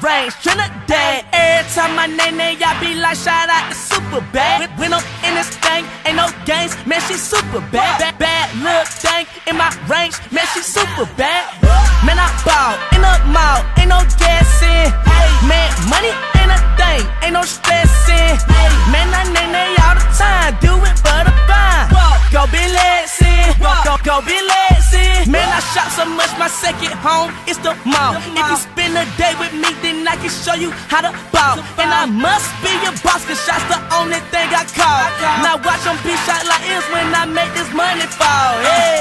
range, Trinidad. Every time my name, name, y'all be like, shout out to Super Bad. When, I'm in this thing, ain't no games, man, she super bad. Bad, bad little thing in my range, man, she super bad. Man, I ball in the mall, ain't no guessing. Man, money ain't a thing, ain't no stressing. Man, I shop so much, my second home is the mall. If you spend a day with me, then I can show you how to ball. And I must be your boss, cause shots the only thing I call. Now watch them be shot like it's when I make this money fall. Hey.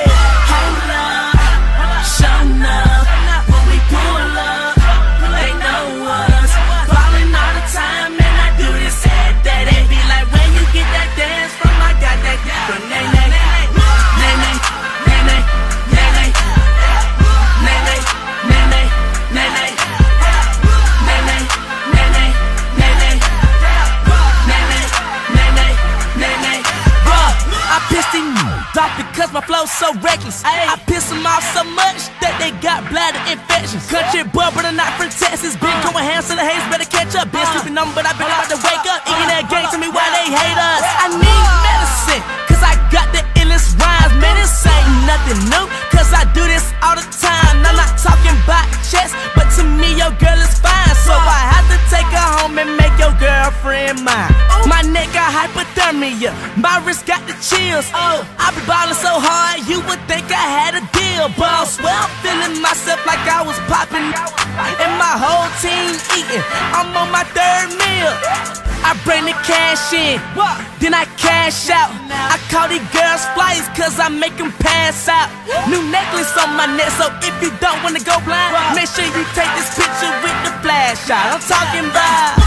My flow so reckless. I piss him off so much that they got bladder infections. Country boy, but I'm not from Texas. Been going ham to the haze, better catch up. Been sleeping on, but I've been about to girlfriend mine. My neck got hypothermia, my wrist got the chills. Oh, I be ballin' so hard, you would think I had a deal. But I swear I'm feeling myself like I was popping, and my whole team eating. I'm on my third meal. I bring the cash in, then I cash out. I call these girls flights cause I make them pass out. New necklace on my neck, so if you don't wanna go blind, make sure you take this picture with the flash shot. I'm talking about.